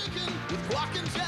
chicken with guac and